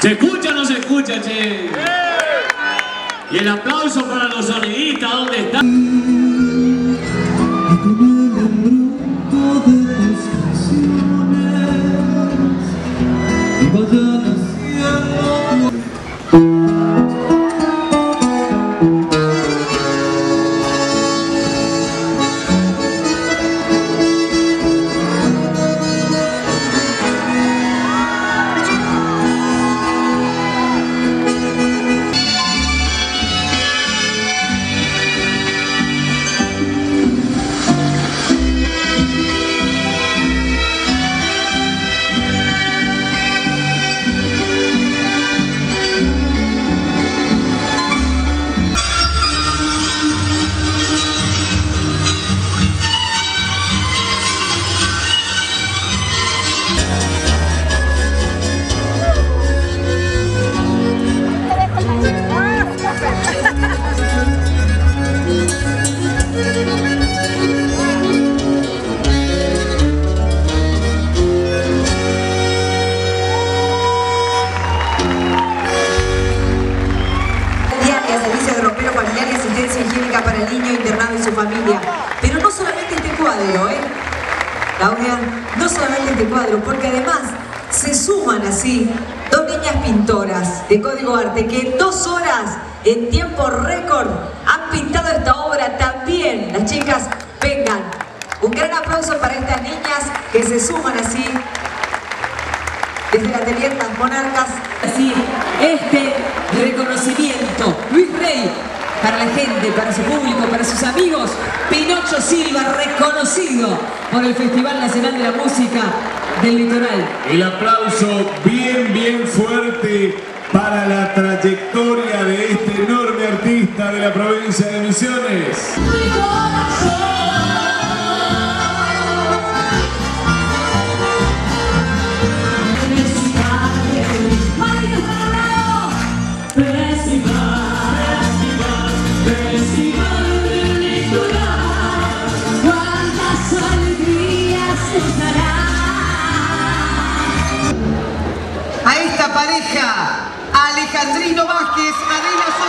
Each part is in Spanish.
¿Se escucha o no se escucha, che? Y el aplauso para los sonidistas, ¿dónde están? Claudia, no solamente este cuadro, porque además se suman así dos niñas pintoras de Código Arte que en dos horas, en tiempo récord, han pintado esta obra también. Las chicas, vengan. Un gran aplauso para estas niñas que se suman así desde la atelier Monarcas. Así, este reconocimiento, Luis Rey, para la gente, para su público, para sus amigos, Pinocho Silva, reconocido por el Festival Nacional de la Música del Litoral. El aplauso bien, bien fuerte para la trayectoria de este enorme artista de la provincia pareja, Alejandrino Vázquez, Adela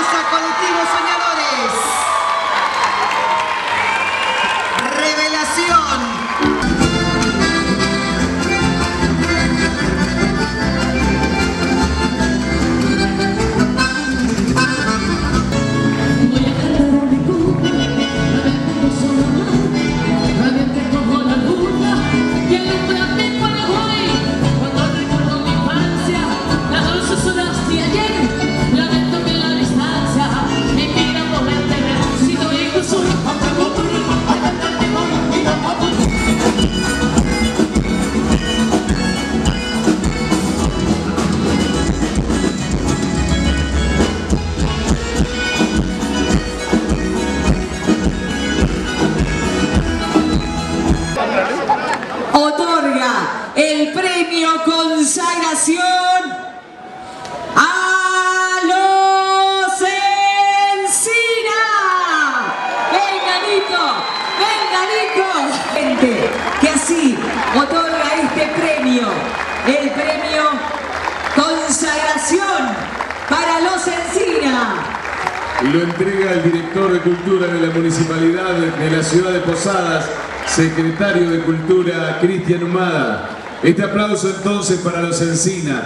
consagración a los Encina. Venga Nico, venga. Gente, que así otorga este premio, el premio consagración para los Encina. Lo entrega el director de Cultura de la Municipalidad de la ciudad de Posadas, secretario de Cultura Cristian Humada. Este aplauso entonces para los Encina.